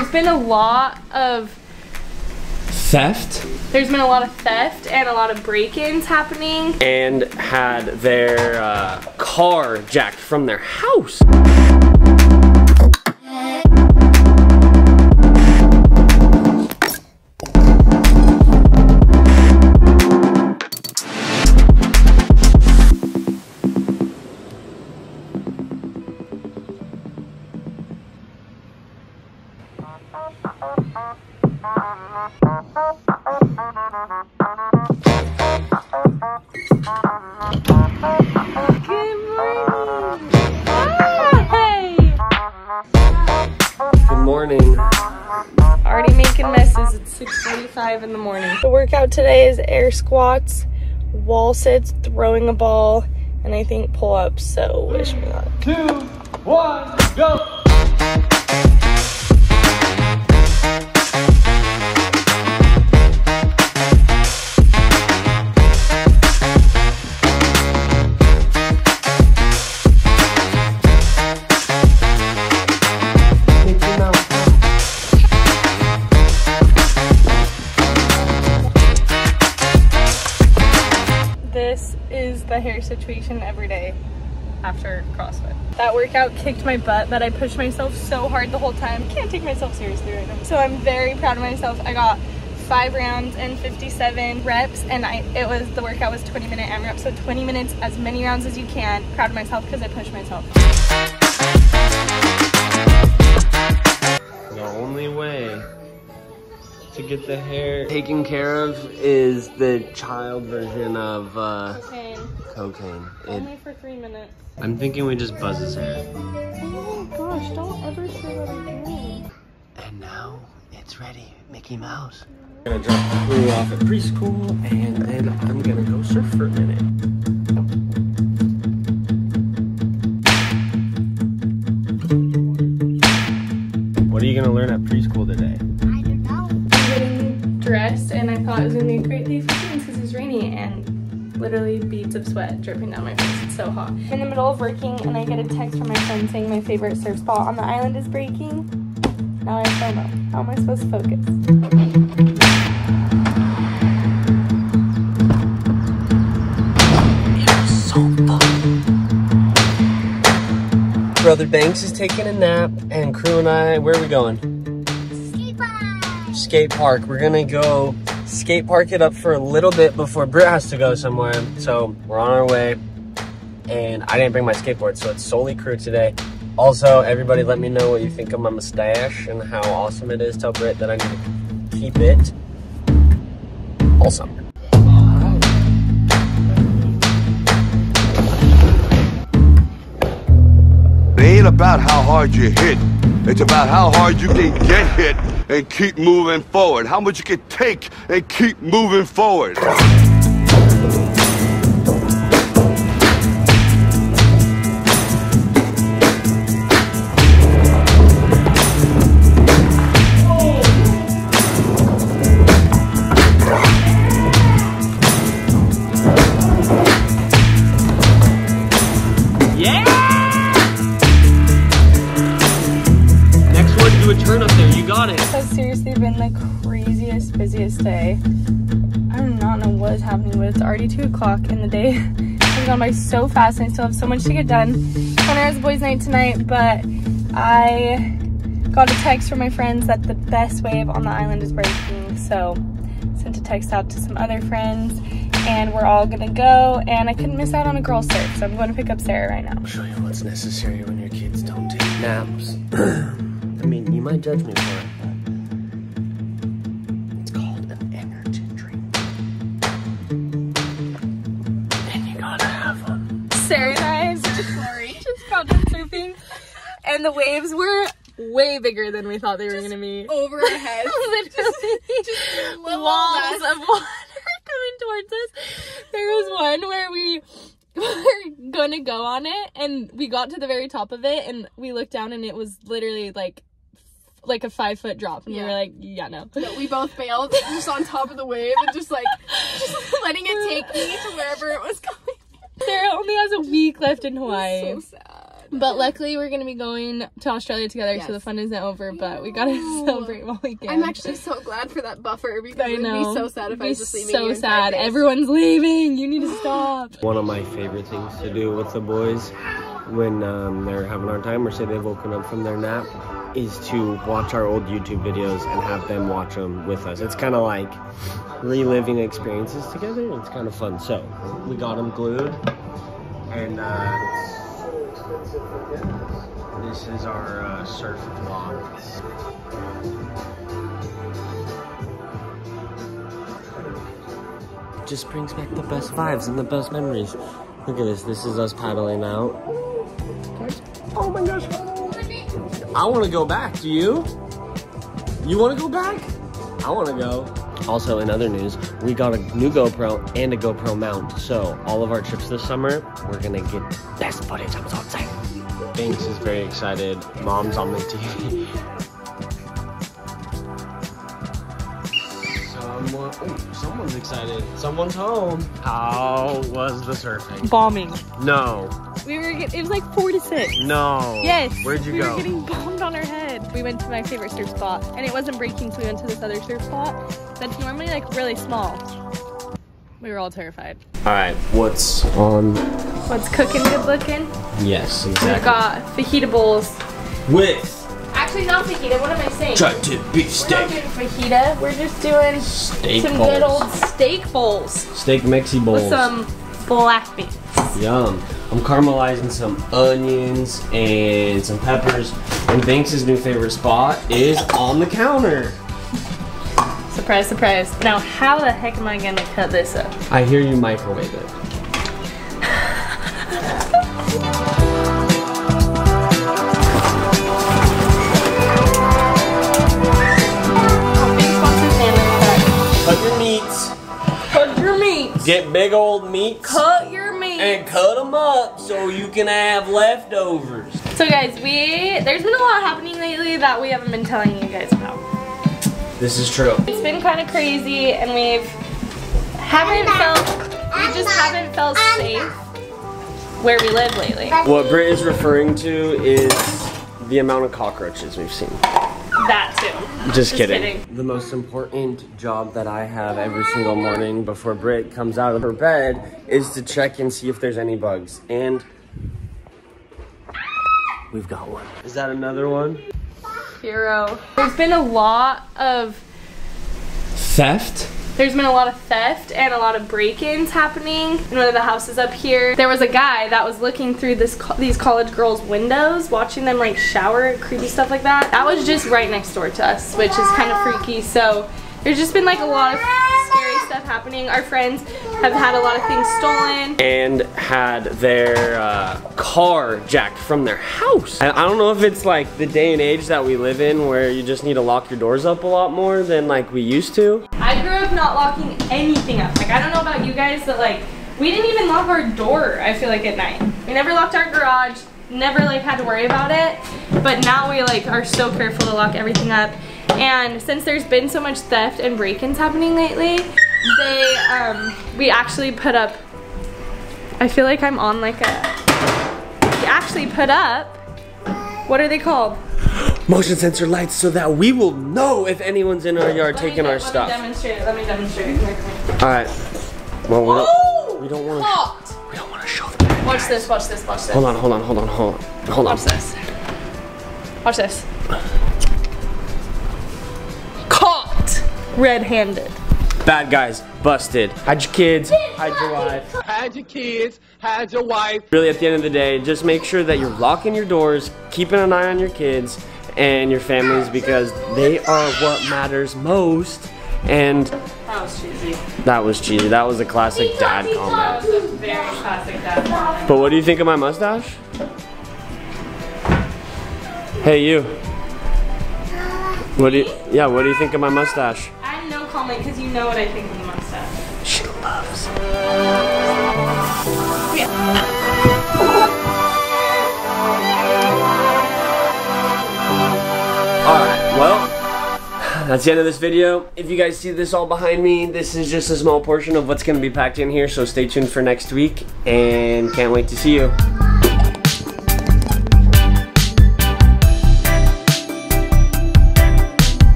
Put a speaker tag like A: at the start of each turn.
A: there's been a lot of
B: theft
A: there's been a lot of theft and a lot of break-ins happening.
B: and had their uh, car jacked from their house.
A: Good morning. Hey.
B: Good morning.
A: Already making messes. It's 6:45 in the morning. The workout today is air squats, wall sits, throwing a ball, and I think pull-ups. So wish me luck.
B: Two, one, go!
A: This is the hair situation every day after CrossFit. That workout kicked my butt, but I pushed myself so hard the whole time. Can't take myself seriously right now. So I'm very proud of myself. I got five rounds and 57 reps and I it was the workout was 20 minute AMRAP so 20 minutes as many rounds as you can proud of myself because I pushed myself
B: to get the hair taken care of is the child version of uh,
A: okay
B: cocaine. It,
A: only for three minutes
B: I'm thinking we just buzz his hair.
A: oh my gosh don't ever say that again
B: And now it's ready, Mickey Mouse. I'm gonna drop the crew off at preschool and then I'm gonna go surf for a minute. What are you gonna learn at preschool today?
A: Dressed and I thought it was gonna be a great day for students because it's rainy and literally beads of sweat dripping down my face. It's so hot. In the middle of working and I get a text from my friend saying my favorite surf spot on the island is breaking. Now I don't know. How am I supposed to focus?
B: Brother Banks is taking a nap and Crew and I, where are we going? Skate park. We're gonna go skate park it up for a little bit before Britt has to go somewhere. So we're on our way. And I didn't bring my skateboard, so it's solely Crew today. Also, everybody let me know what you think of my mustache and how awesome it is. Tell Britt that I need to keep it all
C: It ain't about how hard you hit. It's about how hard you can get hit and keep moving forward. How much you can take and keep moving forward.
A: Is happening, but it's already 2 o'clock in the day. It's gone by so fast and I still have so much to get done. Connor has boys night tonight, but I got a text from my friends that the best wave on the island is breaking. So sent a text out to some other friends and we're all gonna go and I couldn't miss out on a girl surf. So I'm going to pick up Sarah right now.
B: I'll show you what's necessary when your kids don't take naps. I mean, you might judge me for it,
A: Sarah and I just, just got done surfing, and the waves were way bigger than we thought they were gonna be.
D: over our heads.
A: Literally,
D: little
A: walls
D: less.
A: of water coming towards us. There was one where we were gonna go on it, and we got to the very top of it, and we looked down, and it was literally like like a five foot drop, and we were like, yeah, no.
D: But we both bailed just on top of the wave and just like just letting it take me to wherever it was going.
A: Sarah only has a week left in Hawaii.
D: So sad.
A: But luckily, we're gonna be going to Australia together, so the fun isn't over. But we gotta celebrate while we can.
D: I'm actually so glad for that buffer because
A: I
D: it would
A: know.
D: be so sad if
A: It'd
D: I was just leaving
A: so
D: you
A: sad. Everyone's leaving. You need to stop.
B: One of my favorite things to do with the boys when um, they're having our time or say they've woken up from their nap is to watch our old YouTube videos and have them watch them with us. It's kind of like reliving experiences together. It's kind of fun. So we got them glued, and uh, this is our uh, surf vlog. Just brings back the best vibes and the best memories. Look at this. This is us paddling out. Oh my gosh. I want to go back. Do you? You want to go back? I want to go. Also, in other news, we got a new GoPro and a GoPro mount. So, all of our trips this summer, we're to get best footage. I'm so excited. Banks is very excited. Mom's on the TV. Someone, oh, someone's excited. Someone's home. How was the surfing?
A: Bombing.
B: No.
A: We were. Get, it was like four to six.
B: No.
A: Yes.
B: Where'd you
A: we
B: go?
A: were getting bombed on our head. We went to my favorite surf spot, and it wasn't breaking, so we went to this other surf spot that's normally like really small. We were all terrified.
B: All right. What's on?
A: What's cooking good looking?
B: Yes, exactly.
A: We've got fajita bowls.
B: With
A: Actually, not fajita. What am I saying?
B: Tri-tip beef
A: We're not doing fajita. We're just doing
B: Steak
A: some
B: bowls.
A: good old steak bowls
B: Steak Mexi bowls.
A: with some black beans.
B: Yum. I'm caramelizing some onions and some peppers. And Banks' new favorite spot is on the counter.
A: Surprise, surprise. Now, how the heck am I gonna cut this up?
B: I hear you microwave it. Get big old meats.
A: Cut your meat.
B: and cut them up so you can have leftovers.
A: So guys, we there's been a lot happening lately that we haven't been telling you guys about.
B: This is true.
A: It's been kind of crazy, and we've haven't felt we just haven't felt safe where we live lately.
B: What Britt is referring to is the amount of cockroaches we've seen.
A: That too.
B: Just, kidding.
A: kidding.
B: The most important job that I have every single morning before Britt comes out of her bed is to check and see if there's any bugs. And we've got one. Is that another one?
A: Hero. There's been a lot of
B: Theft?
A: There's been a lot of theft and a lot of break-ins happening in one of the houses up here. There was a guy that was looking through this co- these college girls' windows, watching them like shower creepy stuff like that. That was just right next door to us, which is kind of freaky. So there's just been like a lot of happening. Our friends have had a lot of things stolen.
B: and had their uh, car jacked from their house. And I don't know if it's like the day and age that we live in where you just need to lock your doors up a lot more than like we used to.
A: I grew up not locking anything up. Like I don't know about you guys, but like we didn't even lock our door. I feel like at night. We never locked our garage. Never like had to worry about it. But now we like are so careful to lock everything up. And since there's been so much theft and break-ins happening lately, they um we actually put up. I feel like I'm on like a. We actually put up. What are they called?
B: Motion sensor lights so that we will know if anyone's in our yard
A: Let
B: taking
A: de-
B: our
A: let
B: stuff.
A: Me demonstrate it. Let me demonstrate it.
B: All right. Well, we
A: Oh!
B: don't, we don't want to. We don't want to show them.
A: Watch this. Watch this. Watch this.
B: Hold on, hold on, hold on, hold on, hold on.
A: Watch this. Watch this. Caught red-handed.
B: Bad guys, busted. Hide your kids, hide your wife.
E: Hide your kids, hide your wife.
B: Really, at the end of the day, just make sure that you're locking your doors, keeping an eye on your kids and your families because they are what matters most. And
A: That was cheesy.
B: that was cheesy. That was a classic dad comment.
A: That was a very classic dad comment.
B: But what do you think of my mustache? Hey, you. What do you? Yeah, what do you think of my mustache?
A: I have comment because you know what I think of the mustache.
B: She loves. Alright, well, that's the end of this video. If you guys see this all behind me, this is just a small portion of what's going to be packed in here, so stay tuned for next week, and can't wait to see you.